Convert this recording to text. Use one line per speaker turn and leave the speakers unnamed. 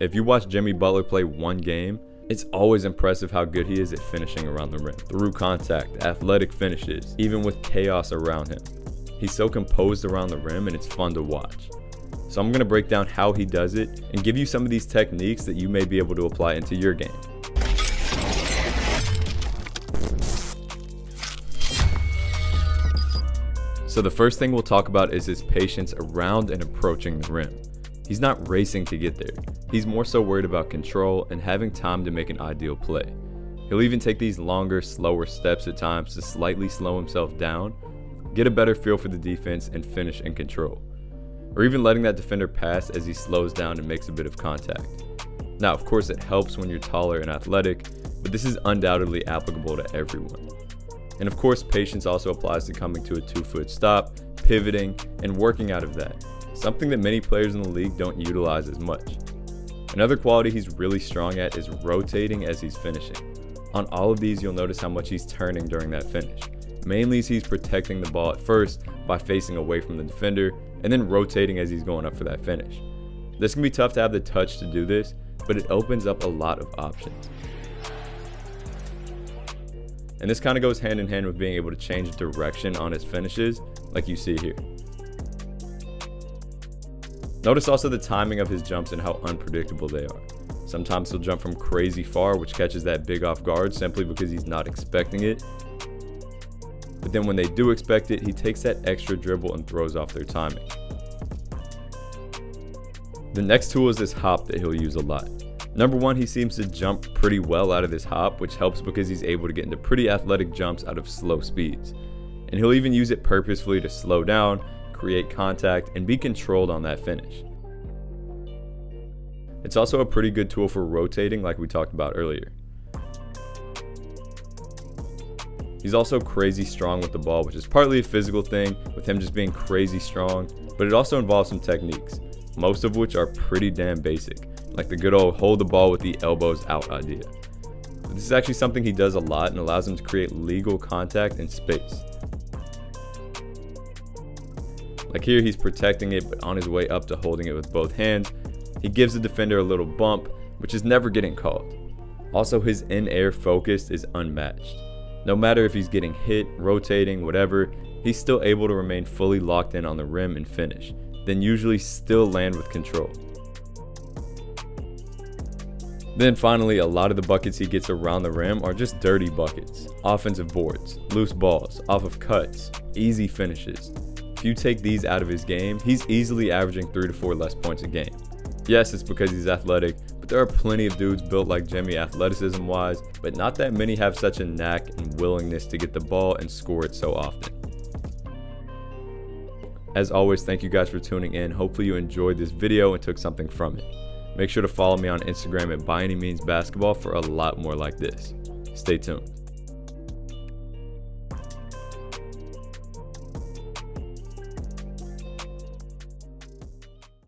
if you watch Jimmy Butler play one game, it's always impressive how good he is at finishing around the rim, through contact, athletic finishes, even with chaos around him. He's so composed around the rim and it's fun to watch. So I'm going to break down how he does it and give you some of these techniques that you may be able to apply into your game. So the first thing we'll talk about is his patience around and approaching the rim. He's not racing to get there. He's more so worried about control and having time to make an ideal play. He'll even take these longer, slower steps at times to slightly slow himself down, get a better feel for the defense, and finish in control. Or even letting that defender pass as he slows down and makes a bit of contact. Now, of course, it helps when you're taller and athletic, but this is undoubtedly applicable to everyone. And of course, patience also applies to coming to a two foot stop, pivoting, and working out of that something that many players in the league don't utilize as much. Another quality he's really strong at is rotating as he's finishing. On all of these, you'll notice how much he's turning during that finish. Mainly he's protecting the ball at first by facing away from the defender and then rotating as he's going up for that finish. This can be tough to have the touch to do this, but it opens up a lot of options. And this kind of goes hand in hand with being able to change direction on his finishes, like you see here. Notice also the timing of his jumps and how unpredictable they are. Sometimes he'll jump from crazy far, which catches that big off guard simply because he's not expecting it. But then when they do expect it, he takes that extra dribble and throws off their timing. The next tool is this hop that he'll use a lot. Number one, he seems to jump pretty well out of this hop, which helps because he's able to get into pretty athletic jumps out of slow speeds. And he'll even use it purposefully to slow down create contact, and be controlled on that finish. It's also a pretty good tool for rotating like we talked about earlier. He's also crazy strong with the ball, which is partly a physical thing with him just being crazy strong, but it also involves some techniques, most of which are pretty damn basic, like the good old hold the ball with the elbows out idea. This is actually something he does a lot and allows him to create legal contact in space. Like here, he's protecting it, but on his way up to holding it with both hands, he gives the defender a little bump, which is never getting called. Also, his in-air focus is unmatched. No matter if he's getting hit, rotating, whatever, he's still able to remain fully locked in on the rim and finish, then usually still land with control. Then finally, a lot of the buckets he gets around the rim are just dirty buckets, offensive boards, loose balls, off of cuts, easy finishes. If you take these out of his game, he's easily averaging 3 to 4 less points a game. Yes, it's because he's athletic, but there are plenty of dudes built like Jimmy athleticism wise, but not that many have such a knack and willingness to get the ball and score it so often. As always, thank you guys for tuning in. Hopefully you enjoyed this video and took something from it. Make sure to follow me on Instagram at By Any Means Basketball for a lot more like this. Stay tuned.